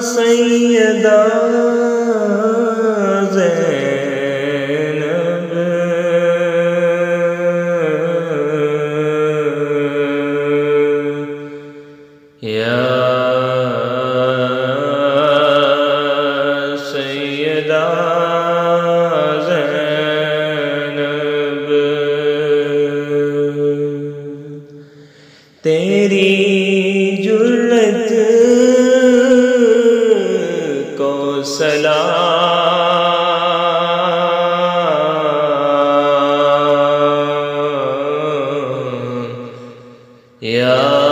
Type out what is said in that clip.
سیدہ زینب۔ یا سیدہ تیری جرت کو سلام۔ یا